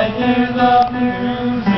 I hear the music.